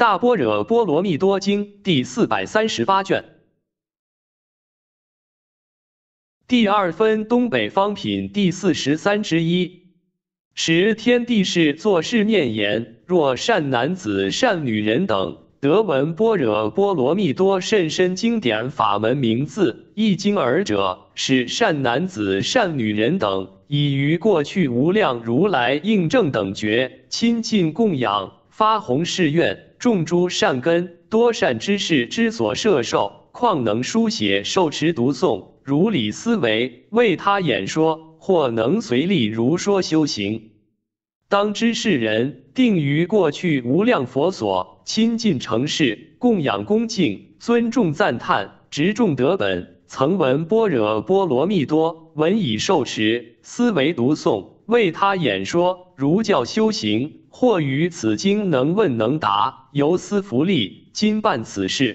大般若波罗蜜多经》第四百三十八卷。第二分东北方品第四十三之一。十天地是作是念言：若善男子、善女人等得闻般若波罗蜜多甚深经典法门名字一经耳者，是善男子、善女人等已于过去无量如来应正等觉亲近供养，发弘誓愿，种诸善根，多善之事之所摄受，况能书写、受持、读诵。如理思维，为他演说，或能随力如说修行。当知世人定于过去无量佛所亲近成事，供养恭敬，尊重赞叹，执重德本。曾闻般若波罗蜜多，闻已受持，思维读诵，为他演说，如教修行，或于此经能问能答，由思福利，今办此事。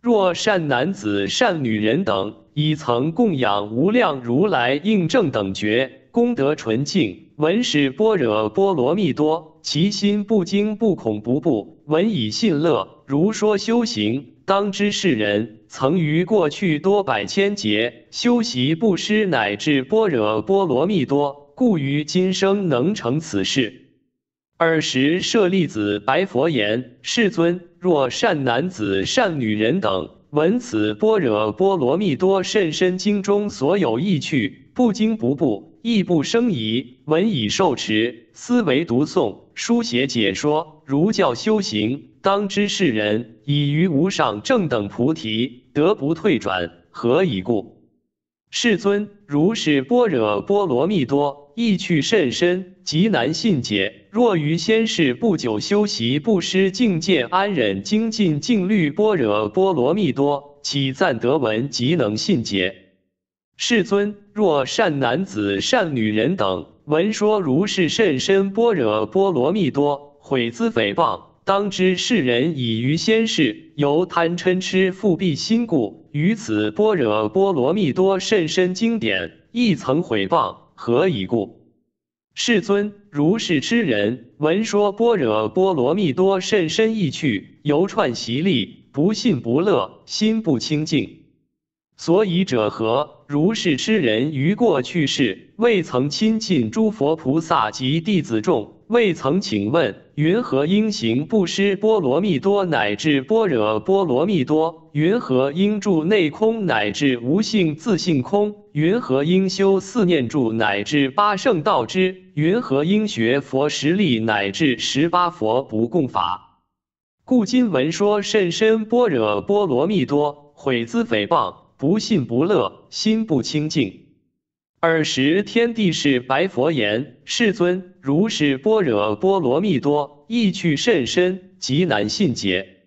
若善男子、善女人等，已曾供养无量如来应正等觉，功德纯净，闻是般若波罗蜜多，其心不惊不恐不怖，闻以信乐，如说修行。当知世人曾于过去多百千劫修习布施，乃至般若波罗蜜多，故于今生能成此事。尔时舍利子白佛言：“世尊，若善男子、善女人等闻此般若波罗蜜多甚深经中所有意趣，不惊不怖，亦不生疑，闻已受持，思维读诵，书写解说，如教修行，当知世人已于无上正等菩提，得不退转。何以故？世尊，如是般若波罗蜜多意趣甚深，极难信解。”若于先世不久修习不失境界安忍精进净律般若波罗蜜多，岂赞得闻即能信解？世尊，若善男子善女人等闻说如是甚深般若波罗蜜多，毁兹诽谤，当知世人已于先世由贪嗔痴复蔽心故，于此般若波罗蜜多甚深经典亦曾毁谤，何以故？世尊，如是痴人闻说般若波罗蜜多甚深意趣，犹串习力，不信不乐，心不清净。所以者何？如是痴人于过去世未曾亲近诸佛菩萨及弟子众。未曾请问云何应行布施波罗蜜多乃至般若波罗蜜多？云何应住内空乃至无性自性空？云何应修四念住乃至八圣道之？云何应学佛实力乃至十八佛不共法？故今闻说甚深般若波罗蜜多，毁资诽谤，不信不乐，心不清净。尔时天地是白佛言：“世尊，如是般若波罗蜜多意趣甚深，极难信解。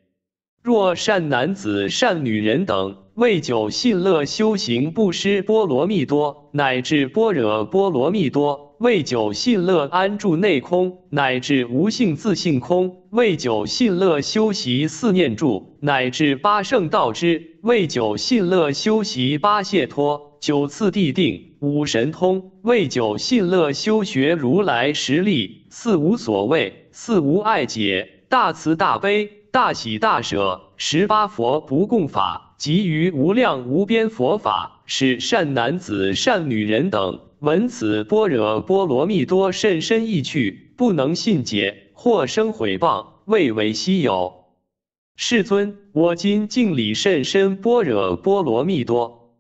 若善男子、善女人等为久信乐修行不施波罗蜜多，乃至般若波罗蜜多为九信乐安住内空，乃至无性自性空。为九信乐修习四念住，乃至八圣道之。为九信乐修习八解脱。”九次地定，五神通，为九信乐修学如来实力，四无所谓，四无爱解，大慈大悲，大喜大舍，十八佛不共法，及于无量无边佛法，使善男子、善女人等闻此般若波罗蜜多甚深意趣，不能信解，或生毁谤，未为稀有。世尊，我今敬礼甚深般若波罗蜜多。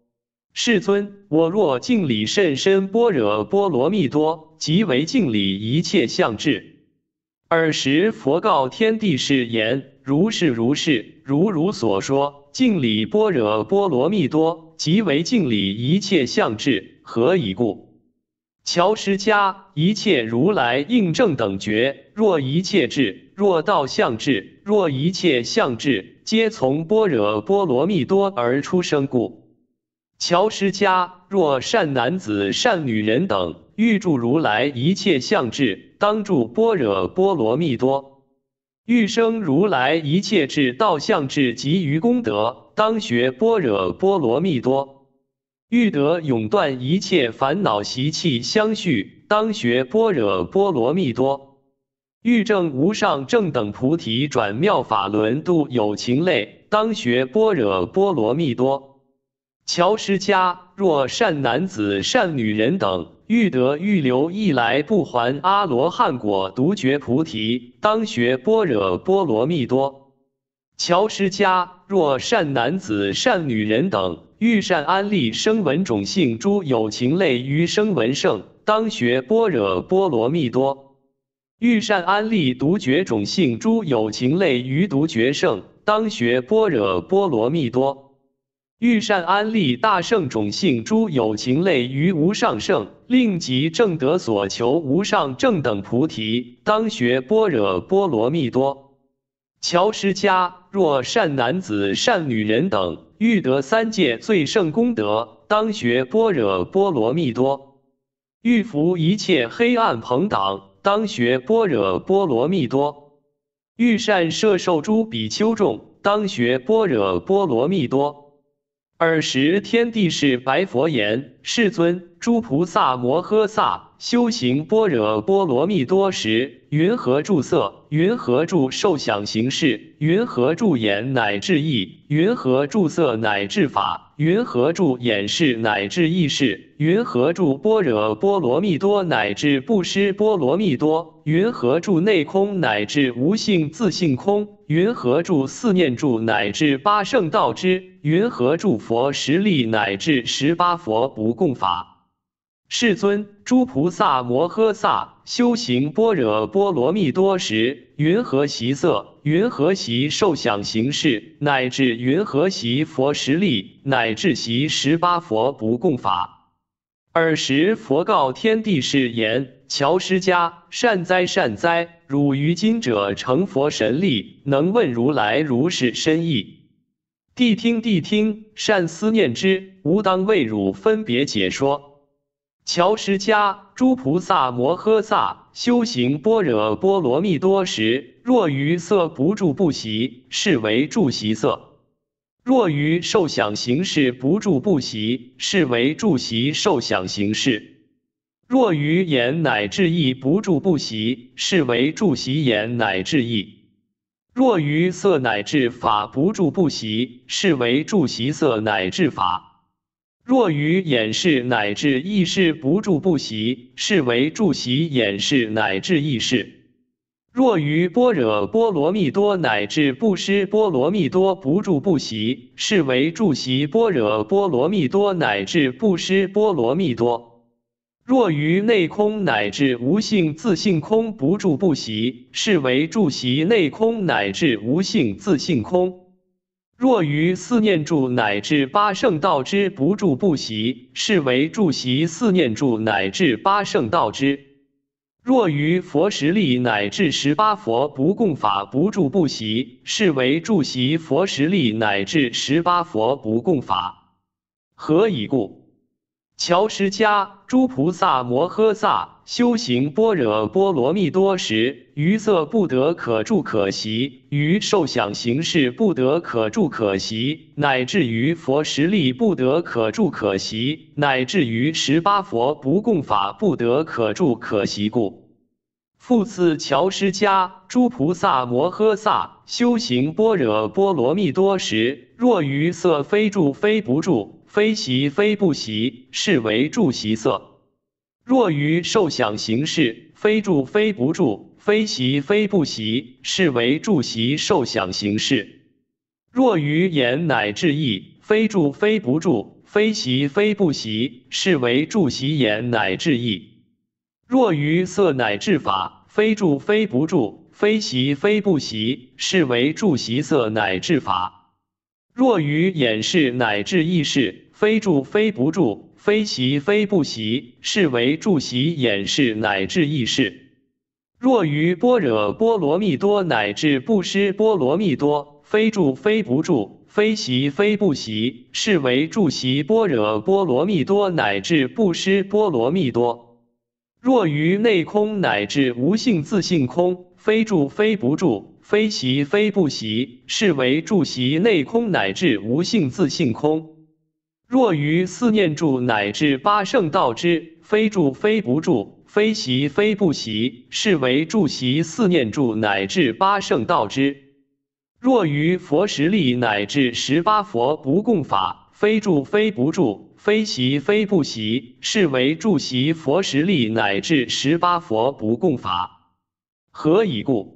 世尊，我若敬礼甚深般若波罗蜜多，即为敬礼一切相智。尔时佛告天地是言：如是如是，如如所说，敬礼般若波罗蜜多，即为敬礼一切相智。何以故？乔师迦一切如来应正等觉，若一切智，若道相智，若一切相智，皆从般若波罗蜜多而出生故。乔师迦，若善男子、善女人等欲助如来一切相智，当助般若波罗蜜多；欲生如来一切智道相智及于功德，当学般若波罗蜜多；欲得永断一切烦恼习气相续，当学般若波罗蜜多；欲证无上正等菩提，转妙法轮度有情类，当学般若波罗蜜多。乔师家若善男子、善女人等，欲得欲留一来不还阿罗汉果，独觉菩提，当学般若波罗蜜多。乔师家若善男子、善女人等，欲善安利声闻种性诸有情类于声闻圣，当学般若波罗蜜多。欲善安利独觉种性诸有情类于独觉圣，当学般若波罗蜜多。欲善安利大圣种性诸有情类于无上圣，令即正得所求无上正等菩提，当学般若波罗蜜多。乔师家若善男子、善女人等，欲得三界最胜功德，当学般若波罗蜜多。欲伏一切黑暗朋党，当学般若波罗蜜多。欲善摄受诸比丘众，当学般若波罗蜜多。尔时天地是白佛言：“世尊，诸菩萨摩诃萨修行般若波罗蜜多时，云何住色？云何住受想行识？云何住眼乃至意？云何住色乃至法？云何住眼视乃至意识？云何住般若波罗蜜多乃至布施波罗蜜多？云何住内空乃至无性自性空？云何住四念住乃至八圣道之？云何住佛实力乃至十八佛不共法？”世尊，诸菩萨摩诃萨修行般若波罗蜜多时，云何习色？云何习受想行识？乃至云何习佛实力？乃至习十八佛不共法？尔时佛告天地是言：乔师家，善哉善哉！汝于今者成佛神力，能问如来如是深意。谛听谛听，善思念之，吾当为汝分别解说。乔师家诸菩萨摩诃萨修行般若波罗蜜多时，若于色不住不习，是为住习色；若于受想行识不住不习，是为住习受想行识；若于言乃至意不住不习，是为住习言乃至意；若于色乃至法不住不习，是为住习色乃至法。若于眼视乃至意识不住不习，是为住习眼视乃至意识；若于般若波罗蜜多乃至不施波罗蜜多不住不习，是为住习般若波罗蜜多乃至不施波罗蜜多；若于内空乃至无性自性空不住不习，是为住习内空乃至无性自性空。若于四念住乃至八圣道之不住不习，是为住习四念住乃至八圣道之；若于佛实力乃至十八佛不共法不住不习，是为住习佛实力乃至十八佛不共法。何以故？乔师家诸菩萨摩诃萨修行般若波罗蜜多时，于色不得可住可习，于受想行识不得可住可习，乃至于佛实力不得可住可习，乃至于十八佛不共法不得可住可习故。复次，乔师家诸菩萨摩诃萨修行般若波罗蜜多时，若于色非住非不住。非习非不习，是为住习色；若于受想行识，非住非不住，非习非不习，是为住习受想行识；若于言乃至意，非住非不住，非习非不习，是为住习言乃至意；若于色乃至法，非住非不住，非习非不习，是为住习色乃至法。若于眼视乃至意识，非住非不住，非习非不习，是为住习眼视乃至意识。若于般若波罗蜜多乃至不施波罗蜜多，非住非不住，非习非不习，是为住习般若波罗蜜多乃至不施波罗蜜多。若于内空乃至无性自性空，非住非不住。非习非不习，是为住习内空乃至无性自性空。若于四念住乃至八圣道之，非住非不住，非习非不习，是为住习四念住乃至八圣道之。若于佛实力乃至十八佛不共法，非住非不住，非习非不习，是为住习佛实力乃至十八佛不共法。何以故？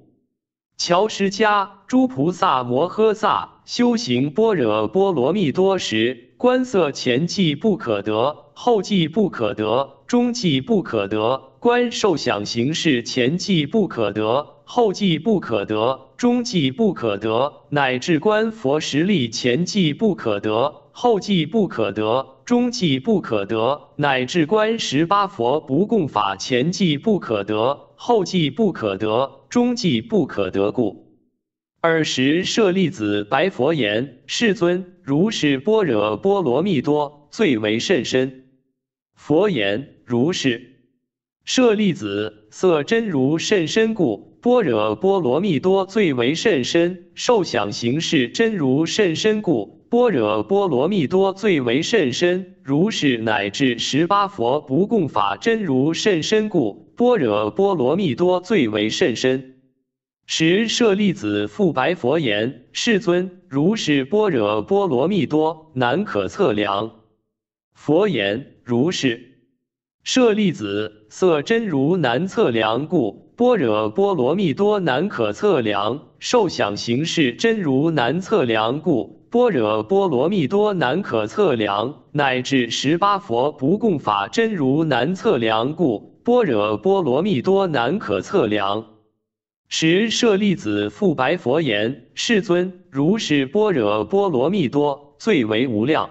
乔师迦诸菩萨摩诃萨修行般若波罗蜜多时，观色前际不可得，后际不可得，中际不可得；观受想行识前际不可得，后际不可得。中际不可得，乃至观佛实力前际不可得，后际不可得，中际不可得，乃至观十八佛不共法前际不可得，后际不可得，中际不可得故。尔时舍利子白佛言：“世尊，如是般若波罗蜜多最为甚深。”佛言：“如是。”舍利子，色真如甚深故。般若波罗蜜多最为甚深，受想行识真如甚深故；般若波罗蜜多最为甚深，如是乃至十八佛不共法真如甚深故；般若波罗蜜多最为甚深。时舍利子复白佛言：“世尊，如是般若波罗蜜多难可测量。”佛言：“如是。”舍利子，色真如难测量故。般若波罗蜜多难可测量，受想行识真如难测量故；般若波罗蜜多难可测量，乃至十八佛不共法真如难测量故；般若波罗蜜多难可测量。时舍利子复白佛言：“世尊，如是般若波罗蜜多最为无量。”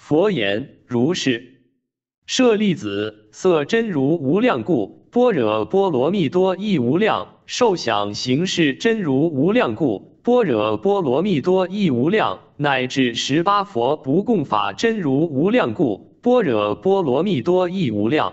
佛言：“如是。”舍利子，色真如无量故。般若波罗蜜多亦无量，受想行识真如无量故；般若波罗蜜多亦无量，乃至十八佛不共法真如无量故；般若波罗蜜多亦无量。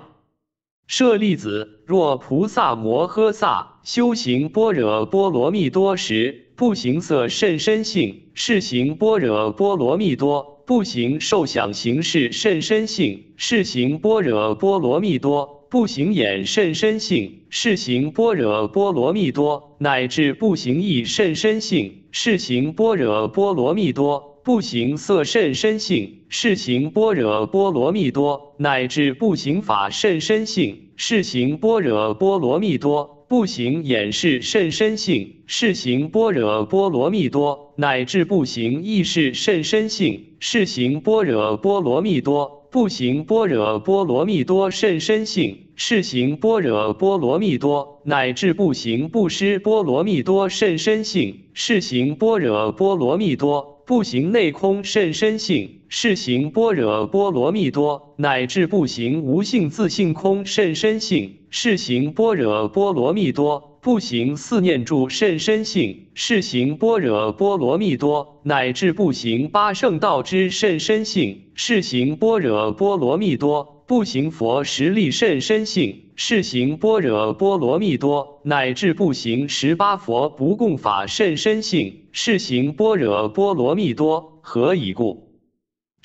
舍利子，若菩萨摩诃萨修行般若波罗蜜多时，不行色甚深性，是行般若波罗蜜多；不行受想行识甚深性，是行般若波罗蜜多。不行眼甚深性，是行般若波罗蜜多；乃至不行意甚深性，是行般若波罗蜜多；不行色甚深性，是行般若波罗蜜多；乃至不行法甚深性，是行般若波罗蜜多；不行眼视甚深性，是行般若波罗蜜多；乃至不行意识甚深性，是行般若波罗蜜多。不行般若波罗蜜多甚深性，是行般若波罗蜜多；乃至不行不施波罗蜜多甚深性，是行般若波罗蜜多；不行内空甚深性，是行般若波罗蜜多；乃至不行无性自性空甚深性，是行般若波罗蜜多。不行四念住甚深性，是行般若波罗蜜多；乃至不行八圣道之甚深性，是行般若波罗蜜多；不行佛实力甚深性，是行般若波罗蜜多；乃至不行十八佛不共法甚深性，是行般若波罗蜜多。何以故？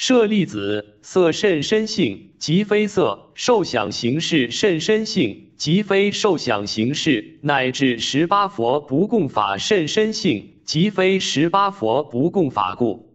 舍利子，色甚深性，即非色；受想行识甚深性。即非受想行识，乃至十八佛不共法甚深性，即非十八佛不共法故。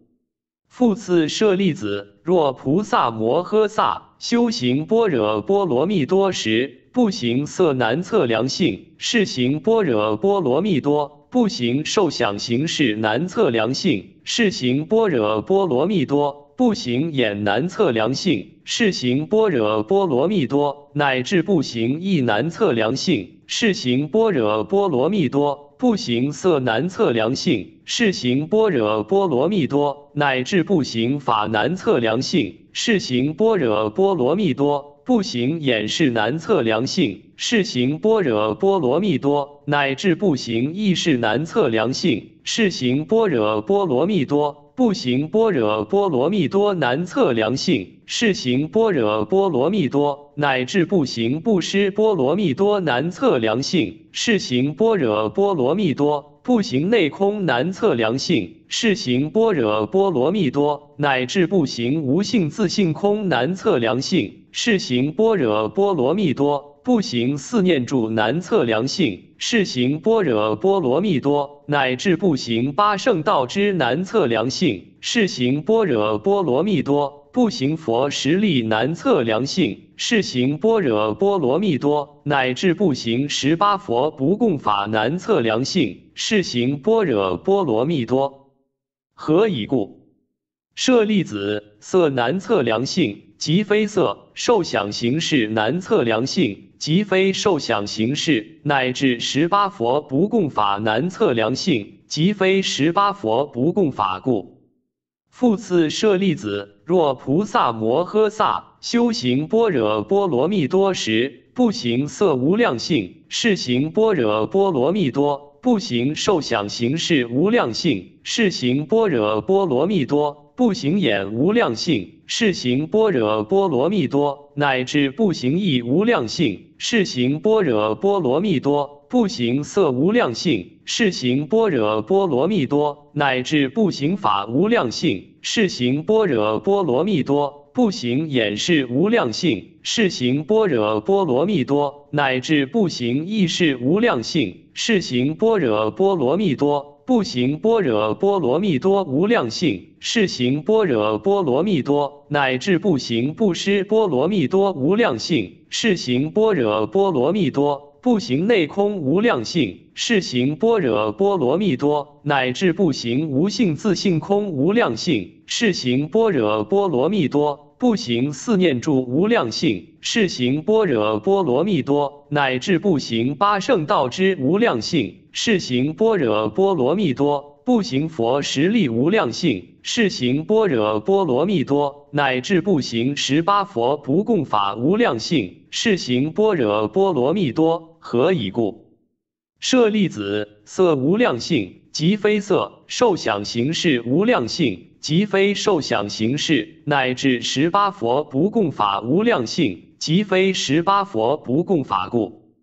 复次舍利子，若菩萨摩诃萨修行般若波罗蜜多时，不行色难测量性，是行般若波罗蜜多；不行受想行识难测量性，是行般若波罗蜜多。不行眼难测量性，是行般若波罗蜜多；乃至不行意难测量性，是行般若波罗蜜多；不行色难测量性，是行般若波罗蜜多；乃至不行法难测量性，是行般若波罗蜜多；不行眼视难测量性，是行般若波罗蜜多；乃至不行意识难测量性，是行般若波罗蜜多。不行般若波罗蜜多难测量性，是行般若波罗蜜多；乃至不行不施波罗蜜多难测量性，是行般若波罗蜜多；不行内空难测量性，是行般若波罗蜜多；乃至不行无性自性空难测量性，是行般若波罗蜜多。不行四念住难测量性，是行般若波罗蜜多，乃至不行八圣道之难测量性，是行般若波罗蜜多，不行佛实力难测量性，是行般若波罗蜜多，乃至不行十八佛不共法难测量性，是行般若波罗蜜多。何以故？舍利子，色难测量性。即非色受想行识难测量性，即非受想行识，乃至十八佛不共法难测量性，即非十八佛不共法故。复次舍利子，若菩萨摩诃萨修行般若波罗蜜多时，不行色无量性，是行般若波罗蜜多；不行受想行识无量性，是行般若波罗蜜多；不行眼无量性。是行般若波罗蜜多，乃至不行意无量性；是行般若波罗蜜多，不行色无量性；是行般若波罗蜜多，乃至不行法无量性；是行般若波罗蜜多，不行眼识无量性；是行般若波罗蜜多，乃至不行意识无量性；是行般若波罗蜜多。不行般若波罗蜜多无量性，是行般若波罗蜜多，乃至不行不施波罗蜜多无量性，是行般若波罗蜜多；不行内空无量性，是行般若波罗蜜多，乃至不行无性。自性。空无量性，是行般若波罗蜜多。不行四念住无量性，是行般若波罗蜜多；乃至不行八圣道之无量性，是行般若波罗蜜多；不行佛实力无量性，是行般若波罗蜜多；乃至不行十八佛不共法无量性，是行般若波罗蜜多。何以故？舍利子，色无量性，即非色；受想行识无量性。即非受想行识，乃至十八佛不共法无量性，即非十八佛不共法故。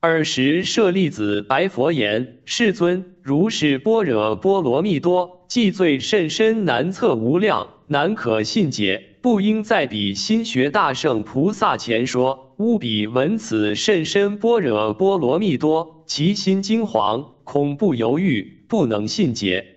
尔时舍利子白佛言：“世尊，如是般若波罗蜜多，既罪甚深，难测无量，难可信解，不应在彼心学大圣菩萨前说。吾彼闻此甚深般若波罗蜜多，其心惊惶，恐怖犹豫，不能信解。”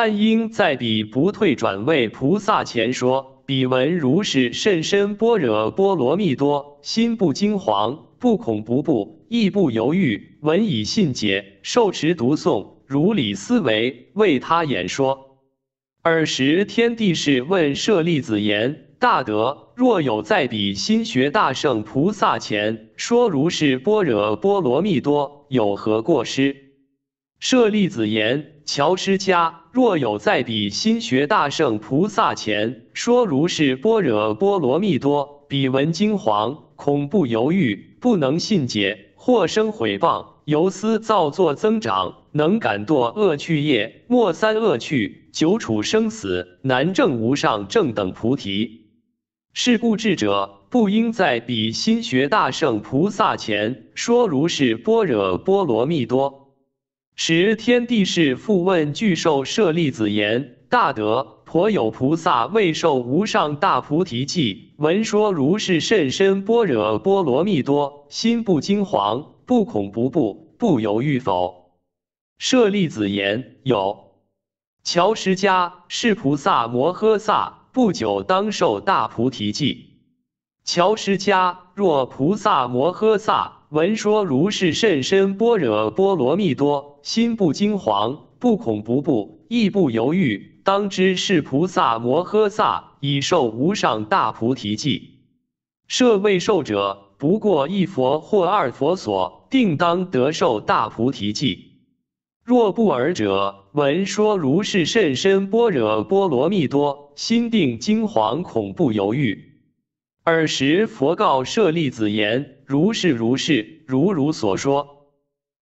但应在彼不退转位菩萨前说：彼闻如是甚深般若波罗蜜多，心不惊惶，不恐不怖，亦不犹豫，闻以信解，受持读诵，如理思维，为他演说。尔时天地士问舍利子言：大德，若有在彼心学大圣菩萨前说如是般若波罗蜜多，有何过失？舍利子言。乔师家若有在彼心学大圣菩萨前说如是般若波罗蜜多，彼闻惊惶，恐怖犹豫，不能信解，或生毁谤，由思造作增长，能感堕恶趣业，莫三恶趣，久处生死，难证无上正等菩提。是故智者不应在彼心学大圣菩萨前说如是般若波罗蜜多。时天地士复问具受舍利子言：“大德，颇有菩萨未受无上大菩提记，闻说如是甚深般若波罗蜜多，心不惊惶，不恐不怖，不犹豫否？”舍利子言：“有。乔石迦是菩萨摩诃萨，不久当受大菩提记。乔石家若菩萨摩诃萨。”闻说如是甚深般若波罗蜜多，心不惊惶，不恐不怖，亦不犹豫，当知是菩萨摩诃萨已受无上大菩提记。设未受者，不过一佛或二佛所，定当得受大菩提记。若不尔者，闻说如是甚深般若波罗蜜多，心定惊惶，恐怖犹豫。尔时佛告舍利子言：“如是如是，如如所说。”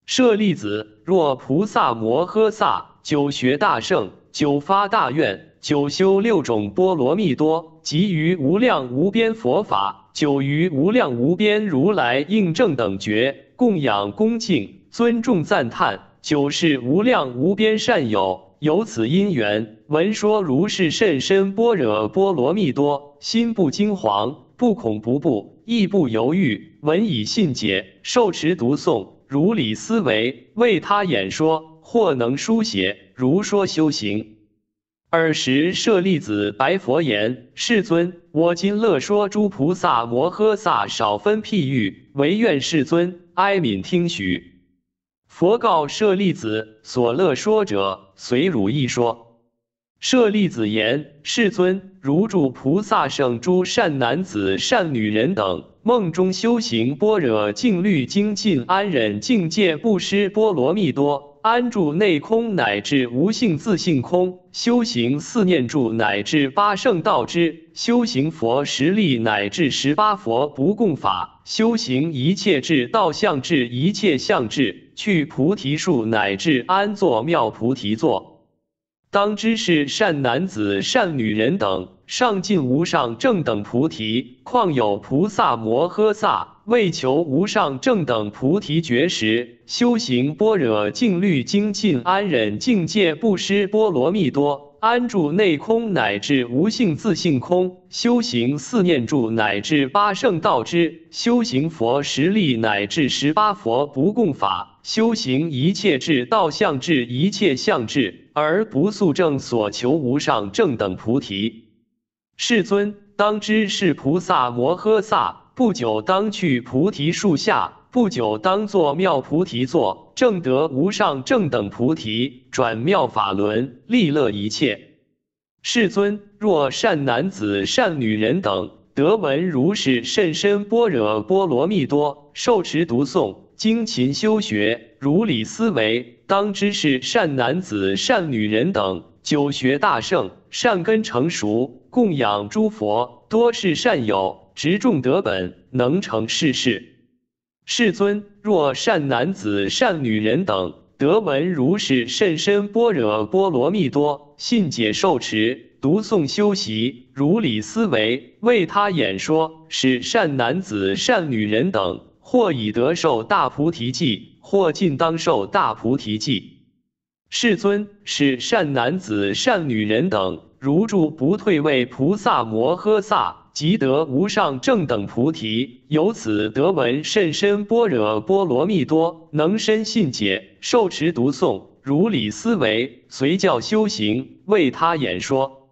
舍利子，若菩萨摩诃萨久学大圣，久发大愿，久修六种波罗蜜多，及于无量无边佛法，久于无量无边如来应正等觉，供养恭敬尊重赞叹，久是无量无边善友，有此因缘，闻说如是甚深般若波罗蜜多，心不惊惶。不恐不怖，亦不犹豫，闻以信解，受持读诵，如理思维，为他演说，或能书写，如说修行。尔时舍利子白佛言：“世尊，我今乐说诸菩萨摩诃萨少分譬喻，唯愿世尊哀悯听许。”佛告舍利子：“所乐说者，随汝意说。”舍利子言：“世尊，如住菩萨圣诸善男子、善女人等，梦中修行般若净律精进安忍境界不失波罗蜜多，安住内空乃至无性自性空，修行四念住乃至八圣道之，修行佛实力乃至十八佛不共法，修行一切智道相智一切相智，去菩提树乃至安坐妙菩提座。”当知是善男子、善女人等，上进无上正等菩提；况有菩萨摩诃萨，为求无上正等菩提觉时，修行般若净律精进安忍境界不失波罗蜜多，安住内空乃至无性自性空，修行四念住乃至八圣道之，修行佛实力乃至十八佛不共法，修行一切智道相智一切相智。而不速正所求无上正等菩提，世尊当知是菩萨摩诃萨不久当去菩提树下，不久当作妙菩提座，正得无上正等菩提，转妙法轮，利乐一切。世尊若善男子善女人等得闻如是甚深般若波罗蜜多，受持读诵，精勤修学，如理思维。当知是善男子、善女人等，久学大圣，善根成熟，供养诸佛，多是善友，执众得本，能成世事。世尊，若善男子、善女人等得闻如是甚深般若波罗蜜多，信解受持，读诵修习，如理思维，为他演说，使善男子、善女人等，或已得受大菩提记。或尽当受大菩提记，世尊是善男子、善女人等，如住不退位菩萨摩诃萨，即得无上正等菩提，由此得闻甚深般若波罗蜜多，能深信解，受持读诵，如理思维，随教修行，为他演说。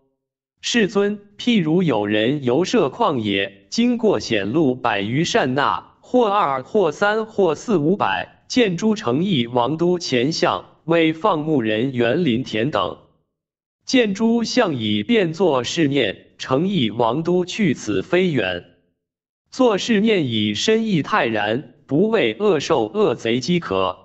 世尊，譬如有人游涉旷野，经过险路百余善那，或二，或三，或四五百。见诸城邑王都前相为放牧人园林田等，见诸相以便作是念：诚意王都去此非远。作是念以深意泰然，不畏恶兽恶贼饥渴。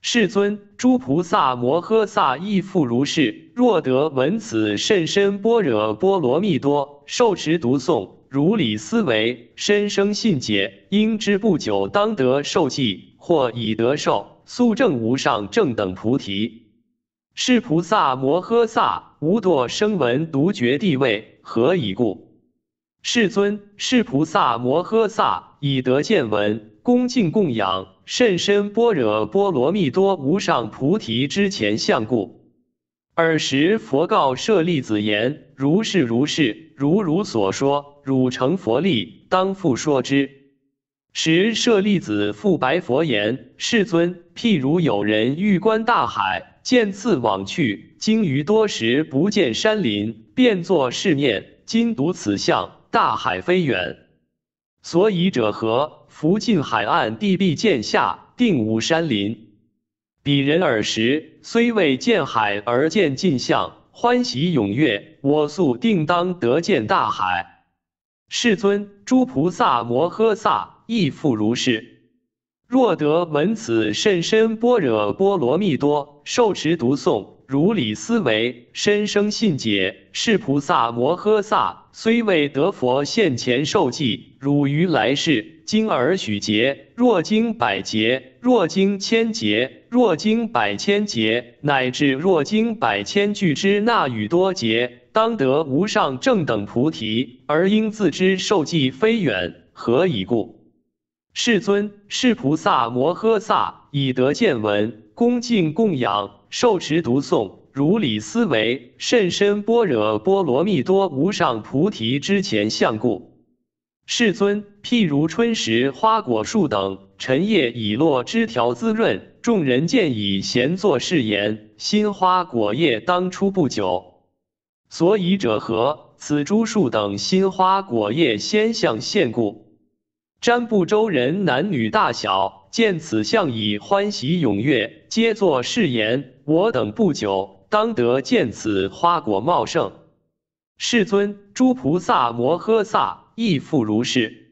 世尊，诸菩萨摩诃萨亦复如是。若得闻此甚深般若波罗蜜多，受持读诵，如理思维，深生信解，应知不久当得受记。或已得受速证无上正等菩提，是菩萨摩诃萨无堕声闻独觉地位，何以故？世尊，是菩萨摩诃萨以得见闻，恭敬供养甚深般若波罗蜜多无上菩提之前相故。尔时佛告舍利子言：如是如是，如汝所说，汝成佛力，当复说之。时舍利子复白佛言：“世尊，譬如有人欲观大海，见次往去，经于多时不见山林，便作是念：今独此相，大海非远。所以者何？浮近海岸，地必见下，定无山林。彼人尔时虽未见海，而见近相，欢喜踊跃。我素定当得见大海。世尊，诸菩萨摩诃萨。”亦复如是。若得闻此甚深般若波罗蜜多，受持读诵，如理思维，深生信解，是菩萨摩诃萨，虽未得佛现前受记，汝于来世今而许劫，若经百劫，若经千劫，若经百千劫，乃至若经百千俱之那与多劫，当得无上正等菩提，而应自知受记非远，何以故？世尊，是菩萨摩诃萨以得见闻，恭敬供养，受持读诵，如理思维，甚深般若波罗蜜多无上菩提之前相故。世尊，譬如春时花果树等，晨夜已落枝条滋润，众人见已闲坐是言：新花果叶当出不久。所以者何？此诸树等新花果叶先相现故。占不周人男女大小见此相已欢喜踊跃，皆作誓言：我等不久当得见此花果茂盛。世尊，诸菩萨摩诃萨亦复如是。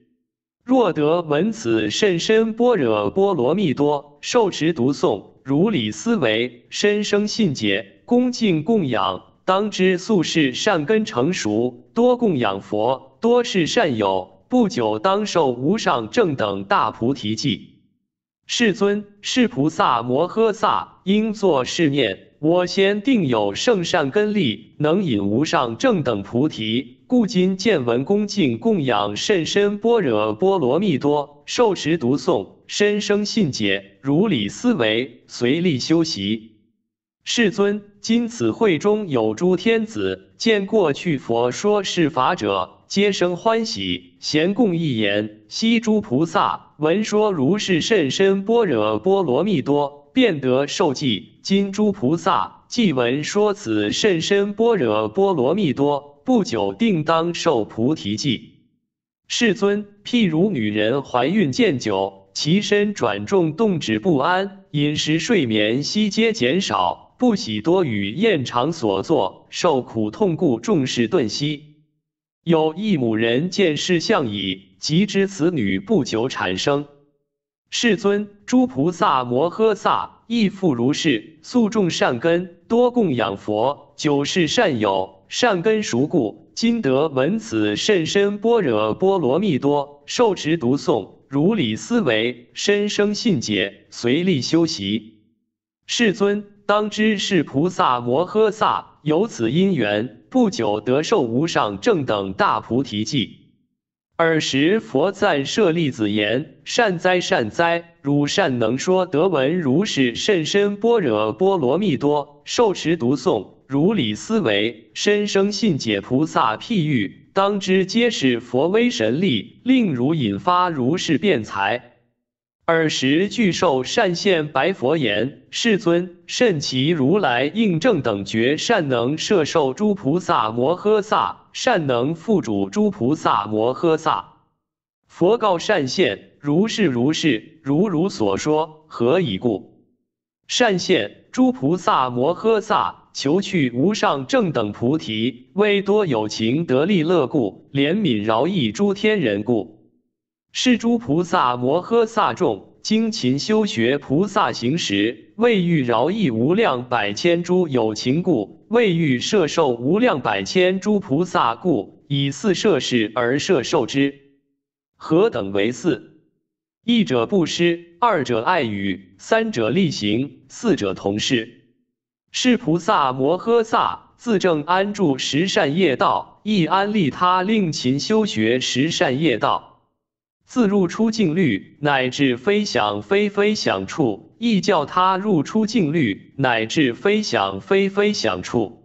若得闻此甚深般若波罗蜜多，受持读诵，如理思维，深生信解，恭敬供养，当知素世善根成熟，多供养佛，多是善友，不久当受无上正等大菩提记。世尊，是菩萨摩诃萨应作是念。我先定有圣善根力，能引无上正等菩提，故今见闻恭敬供养甚深般若波罗蜜多，受持读诵，深生信解，如理思维，随力修习。世尊，今此会中有诸天子，见过去佛说是法者，皆生欢喜，咸共一言：悉诸菩萨闻说如是甚深般若波罗蜜多。便得受记。今诸菩萨既闻说此甚深般若波罗蜜多，不久定当受菩提记。世尊，譬如女人怀孕见久，其身转重，动止不安，饮食睡眠悉皆减少，不喜多与厌长所作，受苦痛故重视顿息。有一母人见事相矣，即知此女不久产生。世尊，诸菩萨摩诃萨亦复如是，素种善根，多供养佛，久是善友，善根熟故，今得闻此甚深般若波罗蜜多，受持读诵，如理思维，深生信解，随力修习。世尊，当知是菩萨摩诃萨有此因缘，不久得受无上正等大菩提记。尔时佛赞舍利子言：“善哉善哉，汝善能说得闻如是甚深般若波罗蜜多，受持读诵，如理思维，深生信解。菩萨譬喻，当知皆是佛威神力，令汝引发如是辩才。”尔时具受善现白佛言：“世尊，甚其如来应正等觉善能摄受诸菩萨摩诃萨。”善能复主诸菩萨摩诃萨，佛告善现：如是如是，如如所说，何以故？善现，诸菩萨摩诃萨求去无上正等菩提，为多有情得利乐故，怜悯饶益诸天人故。是诸菩萨摩诃萨众精勤修学菩萨行时，为欲饶益无量百千诸有情故。为欲摄受无量百千诸菩萨故，以四摄事而摄受之。何等为四？一者布施，二者爱语，三者力行，四者同事。是菩萨摩诃萨自正安住十善业道，亦安利他令勤修学十善业道。自入出境律，乃至非想非非想处。亦叫他入出境律，乃至非想非非想处；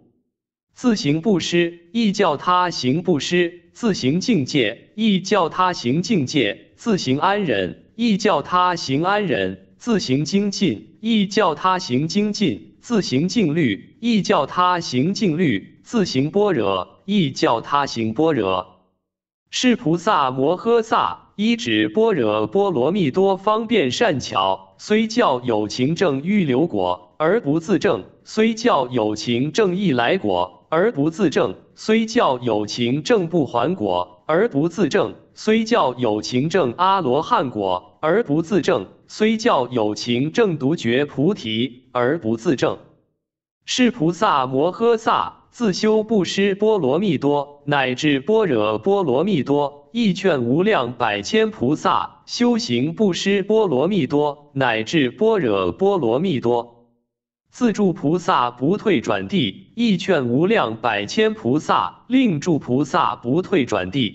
自行不施，亦叫他行不施；自行境界，亦叫他行境界；自行安忍，亦叫他行安忍；自行精进，亦叫他行精进；自行静律，亦叫他行静律；自行般若，亦叫他行般若。是菩萨摩诃萨依止般若波罗蜜多方便善巧。虽教有情正欲留果而不自正，虽教有情正意来果而不自正，虽教有情正不还果而不自正，虽教有情正阿罗汉果而不自正，虽教有情正独觉菩提而不自正，是菩萨摩诃萨自修不施波罗蜜多，乃至般若波罗蜜多，亦劝无量百千菩萨。修行不施波罗蜜多，乃至般若波罗蜜多，自助菩萨不退转地，亦劝无量百千菩萨令助菩萨不退转地；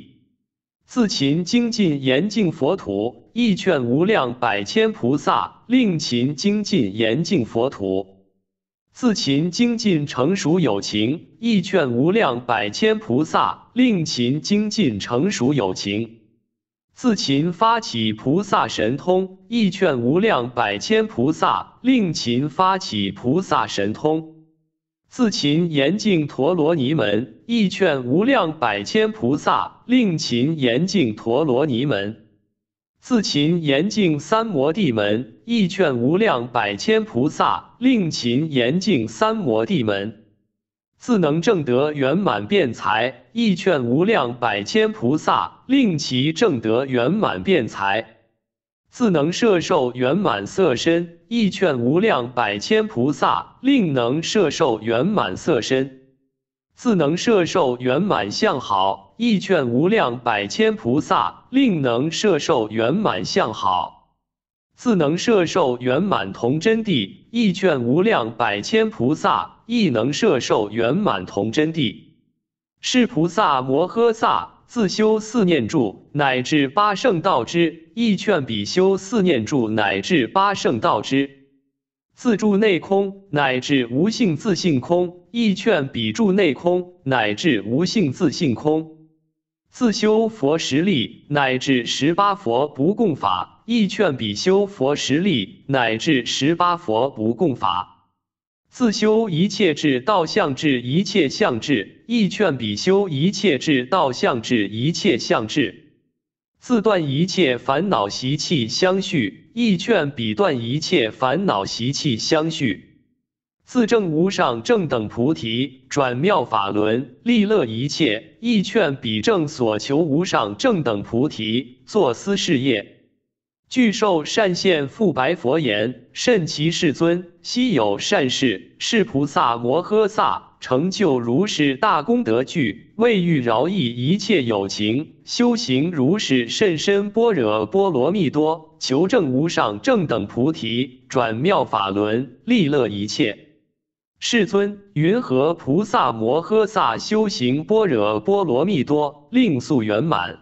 自勤精进严净佛土，亦劝无量百千菩萨令勤精进严净佛土；自勤精进成熟有情，亦劝无量百千菩萨令勤精进成熟有情。自勤发起菩萨神通，意劝无量百千菩萨令勤发起菩萨神通。自勤严净陀罗尼门，意劝无量百千菩萨令勤严净陀罗尼门。自勤严净三摩地门，意劝无量百千菩萨令勤严净三摩地门。自能正得圆满辩才，意劝无量百千菩萨令其正得圆满辩才；自能摄受圆满色身，意劝无量百千菩萨令能摄受圆满色身；自能摄受圆满相好，意劝无量百千菩萨令能摄受圆满相好。自能摄受圆满同真谛，亦劝无量百千菩萨亦能摄受圆满同真谛。是菩萨摩诃萨自修四念住，乃至八圣道之，亦劝比修四念住，乃至八圣道之。自住内空，乃至无性自性空，亦劝比住内空，乃至无性自性空。自修佛实力，乃至十八佛不共法。亦劝比修佛实力，乃至十八佛不共法，自修一切智道相智一切相智，亦劝比修一切智道相智一切相智，自断一切烦恼习气相续，亦劝彼断一切烦恼习气相续，自证无上正等菩提，转妙法轮，利乐一切，亦劝彼正所求无上正等菩提，作思事业。具受善现复白佛言：“甚其世尊，昔有善事，是菩萨摩诃萨成就如是大功德具，为欲饶益一切有情，修行如是甚深般若波罗蜜多，求证无上正等菩提，转妙法轮，利乐一切。世尊，云何菩萨摩诃萨修行般若波罗蜜多，令速圆满？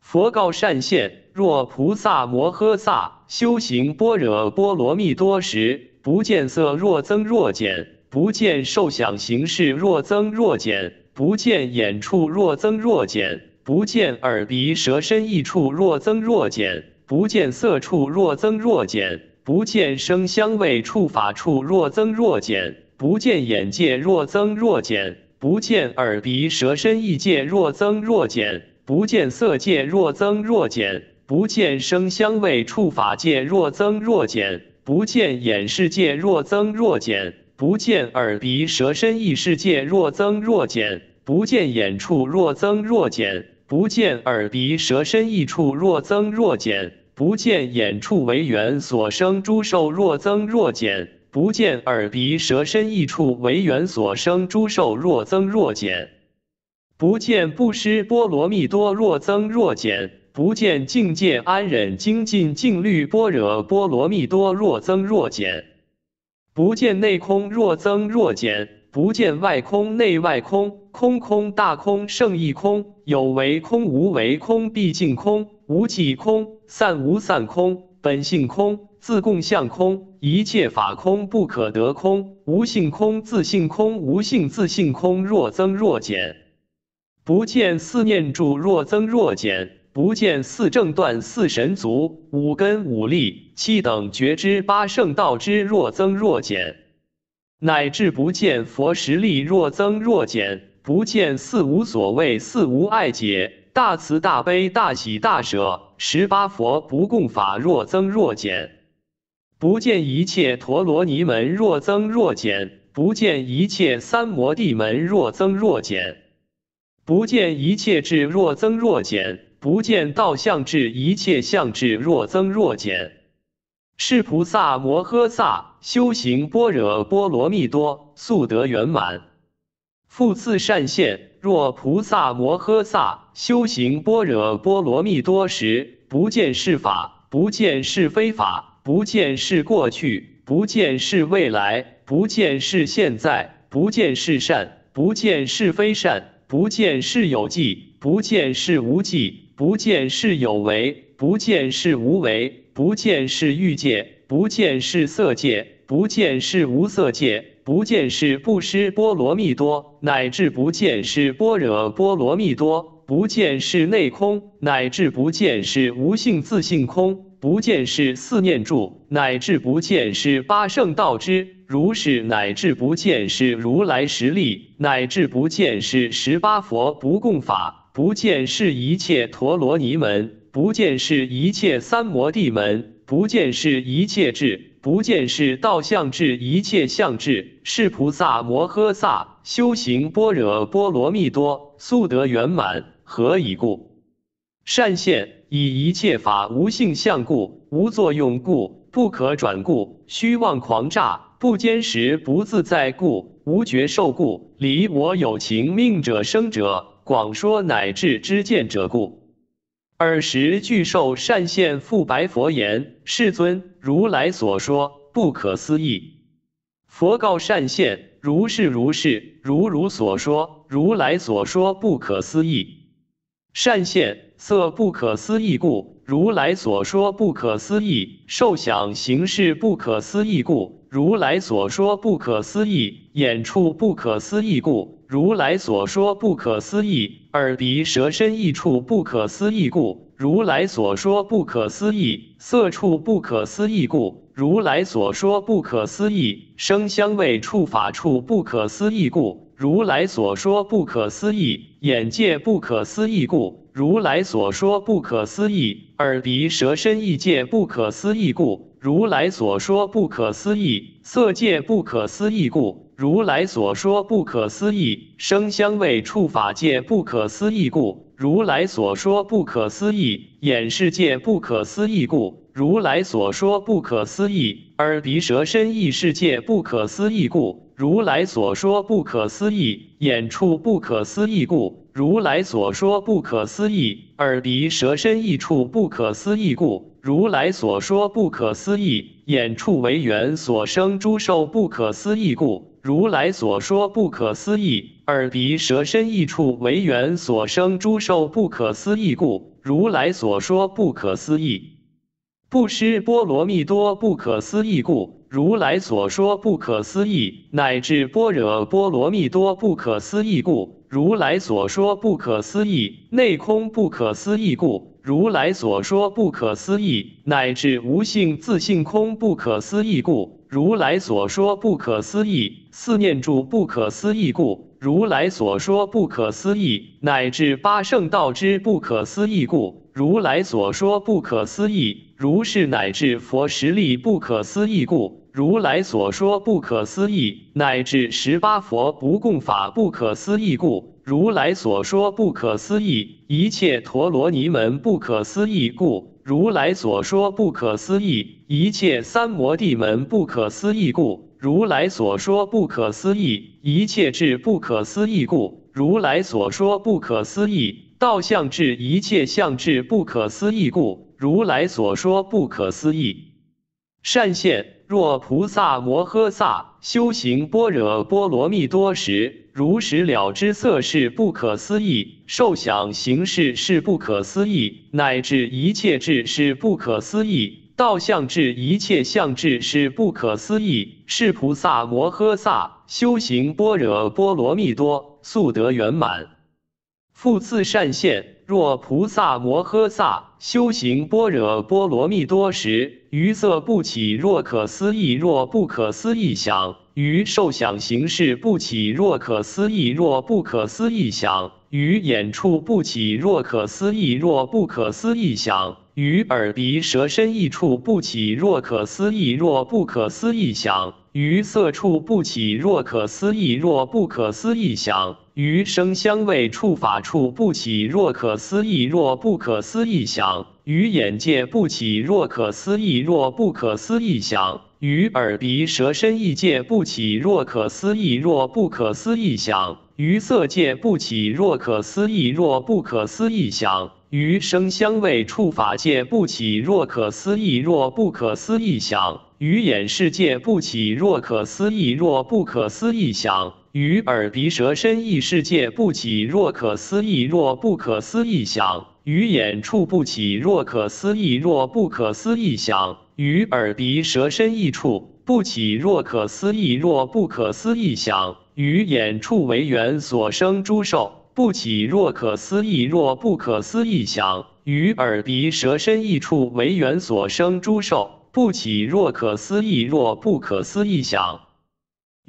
佛告善现。”若菩萨摩诃萨修行般若波罗蜜多时，不见色若增若减，不见受想行识若增若减，不见眼处若增若减，不见耳鼻舌身意处若增若减，不见色处若增若减，不见声香味触法处若增若减，不见眼界若增若减，不见耳鼻舌身意界若增若减，不见色界若增若减。不见声香味触法界若增若减，不见眼世界若增若减，不见耳鼻舌身意世界若增若减，不见眼处若增若减，不见耳鼻舌身意处若增若减，不见眼处为缘所生诸受若增若减，不见耳鼻舌身意处为缘所生诸受若增若减，不见不施波罗蜜多若增若减。不见境界安忍精进净律般若波罗蜜多若增若减，不见内空若增若减，不见外空内外空，空空大空胜一空，有为空无为空毕竟空，无际空散无散空，本性空自共相空，一切法空不可得空，无性空自性空无性自性空若增若减，不见四念住若增若减。不见四正断、四神足、五根、五力、七等觉知、八圣道之若增若减，乃至不见佛实力若增若减，不见四无所谓、四无爱解、大慈大悲、大喜大舍、十八佛不共法若增若减，不见一切陀罗尼门若增若减，不见一切三摩地门若增若减，不见一切智若增若减。不见道相智一切相智若增若减，是菩萨摩诃萨修行般若波罗蜜多速得圆满。复次善现，若菩萨摩诃萨修行般若波罗蜜多时，不见是法，不见是非法，不见是过去，不见是未来，不见是现在，不见是善，不见是非善，不见是有记，不见是无记。不见是有为，不见是无为，不见是欲界，不见是色界，不见是无色界，不见是不施波罗蜜多，乃至不见是般若波罗蜜多，不见是内空，乃至不见是无性自性空。不见是四念住，乃至不见是八圣道之如是，乃至不见是如来实力，乃至不见是十八佛不共法，不见是一切陀罗尼门，不见是一切三摩地门，不见是一切智，不见是道相智，一切相智是菩萨摩诃萨修行般若波罗蜜多速得圆满，何以故？善现。以一切法无性相故，无作用故，不可转故，虚妄狂诈，不坚实不自在故，无觉受故，离我有情命者生者，广说乃至知见者故。尔时具受善现，复白佛言：“世尊，如来所说不可思议。”佛告善现：“如是如是，如如所说，如来所说不可思议。”善现。色不可思议故，如来所说不可思议；受想行识不可思议故，如来所说不可思议；眼处不可思议故，如来所说不可思议；耳鼻舌身意处不可思议故，如来所说不可思议；色处不可思议故，如来所说不可思议；声香味触法处不可思议故，如来所说不可思议；眼界不可思议故。如来所说不可思议，耳鼻舌身意界不可思议故；如来所说不可思议，色界不可思议故；如来所说不可思议，声香味触法界不可思议故；如来所说不可思议，眼世界不可思议故；如来所说不可思议，耳鼻舌身意世界不可思议故；如来所说不可思议，眼处不可思议故。如来所说不可思议，耳鼻舌身意处不可思议故；如来所说不可思议，眼处为缘所生诸受不可思议故；如来所说不可思议，耳鼻舌身意处为缘所生诸受不可思议故；如来所说不可思议，不施波罗蜜多不可思议故；如来所说不可思议，乃至般若波罗蜜多不可思议故。如来所说不可思议，内空不可思议故；如来所说不可思议，乃至无性自性空不可思议故；如来所说不可思议，四念住不可思议故；如来所说不可思议，乃至八圣道之不可思议故；如来所说不可思议，如是乃至佛实力不可思议故；如来所说不可思议，乃至十八佛不共法不可思议故。如来所说不可思议，一切陀罗尼门不可思议故；如来所说不可思议，一切三摩地门不可思议故；如来所说不可思议，一切智不可思议故；如来所说不可思议，道相智一切相智不可思议故；如来所说不可思议，善现。若菩萨摩诃萨修行般若波罗蜜多时，如实了知色是不可思议，受想行识是不可思议，乃至一切智是不可思议，道相智一切相智是不可思议，是菩萨摩诃萨修行般若波罗蜜多速得圆满。复次善现。若菩萨摩诃萨修行般若波罗蜜多时，于色不起若可思议若不可思议想；于受想行识不起若可思议若不可思议想；于眼处不起若可思议若不可思议想；于耳鼻舌身意处不起若可思议若不可思议想；于色处不起若可思议若不可思议想。于声香味触法处不起若可思议若不可思议想；于眼界不起若可思议若不可思议想；于耳鼻舌身意界不起若可思议若不可思议想；于色界不起若可思议若不可思议想；于声香味触法界不起若可思议若不可思议想；于眼世界不起若可思议若不可思议想。于耳鼻舌身意世界不起若可思议若不可思议想；于眼处不起若可思议若不可思议想；于耳鼻舌身意处不起若可思议若不可思议想；于眼处为缘所生诸受不起若可思议若不可思议想，于耳鼻舌身意处为缘所生诸受，不起若可思议若不可思议想，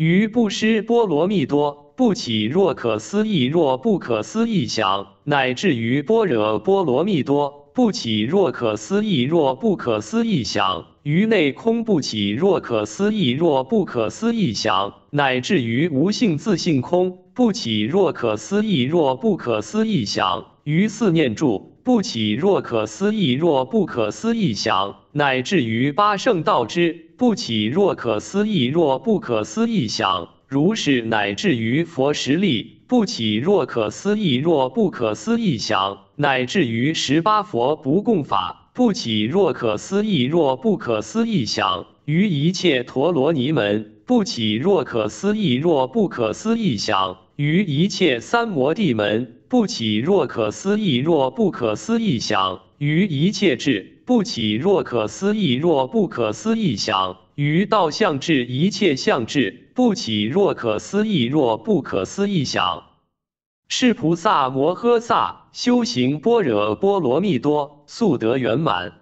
于不施波罗蜜多，不起若可思议若不可思议想，乃至于般若波罗蜜多，不起若可思议若不可思议想。于内空不起若可思议若不可思议想，乃至于无性自性空不起若可思议若不可思议想。于四念住不起若可思议若不可思议想，乃至于八圣道之不起若可思议若不可思议想。如是乃至于佛实力不起若可思议若不可思议想，乃至于十八佛不共法。不起若可思议若不可思议想，于一切陀罗尼门不起若可思议若不可思议想，于一切三摩地门不起若可思议若不可思议想，于一切智不起若可思议若不可思议想，于道相智一切相智不起若可思议若不可思议想。是菩萨摩诃萨修行般若波罗蜜多，速得圆满。